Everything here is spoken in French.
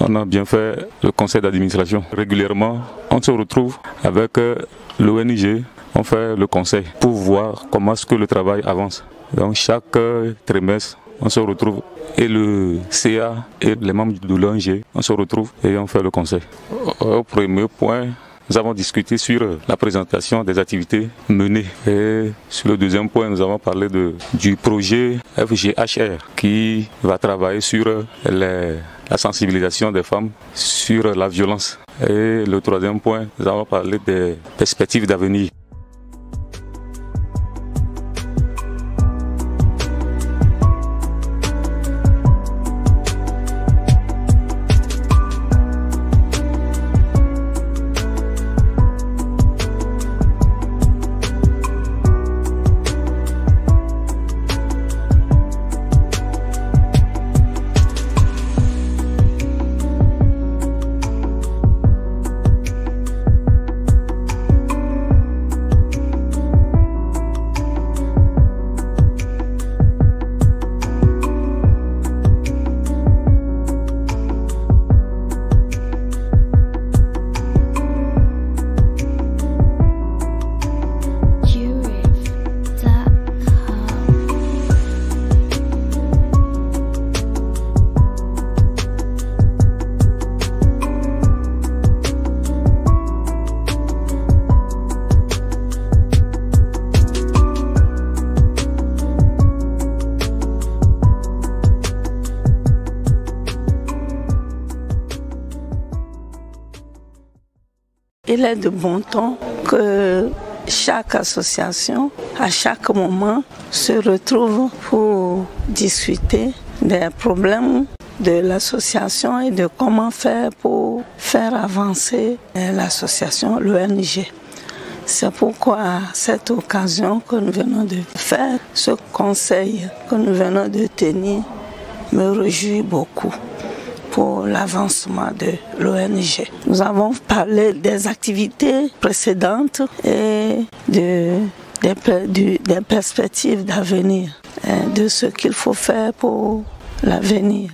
on a bien fait le conseil d'administration. Régulièrement, on se retrouve avec euh, l'ONG, on fait le conseil pour voir comment est-ce que le travail avance. Donc chaque euh, trimestre, on se retrouve et le CA et les membres de l'ONG, on se retrouve et on fait le conseil. Au premier point, nous avons discuté sur la présentation des activités menées. Et sur le deuxième point, nous avons parlé du projet FGHR qui va travailler sur la sensibilisation des femmes sur la violence. Et le troisième point, nous avons parlé des perspectives d'avenir. Il est de bon ton que chaque association, à chaque moment, se retrouve pour discuter des problèmes de l'association et de comment faire pour faire avancer l'association, l'ONG. C'est pourquoi cette occasion que nous venons de faire, ce conseil que nous venons de tenir, me réjouit beaucoup pour l'avancement de l'ONG. Nous avons parlé des activités précédentes et de, des, des perspectives d'avenir, de ce qu'il faut faire pour l'avenir.